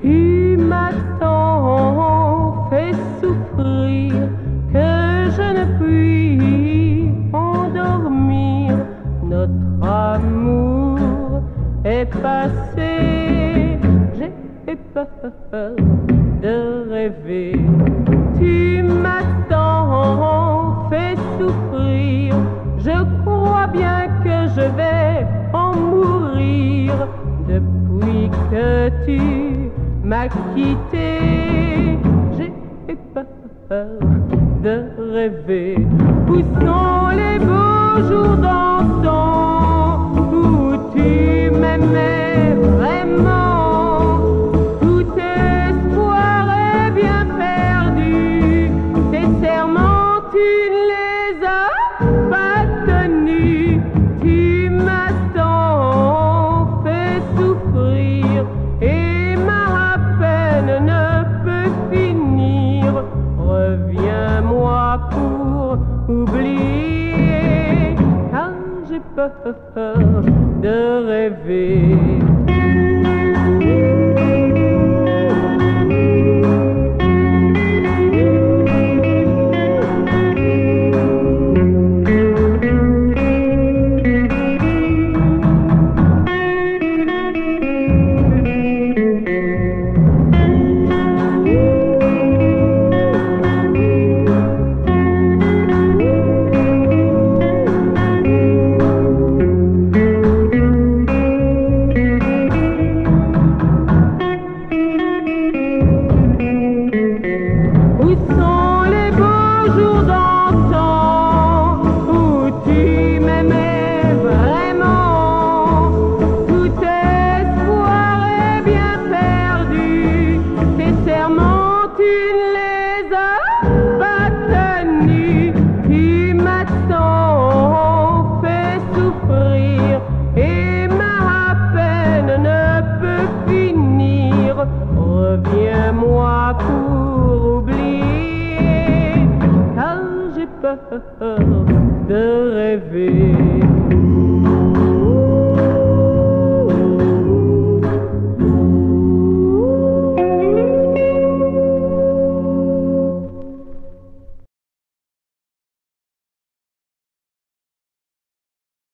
Tu m'as tant fait souffrir que je ne puis endormir. Notre amour est passé, j'ai peur de rêver. Puis que tu m'as quitté, j'ai peur de rêver. Poussons les beaux jours? Reviens-moi pour oublier, car j'ai peur de rêver. reviens-moi pour oublier, car j'ai peur de rêver.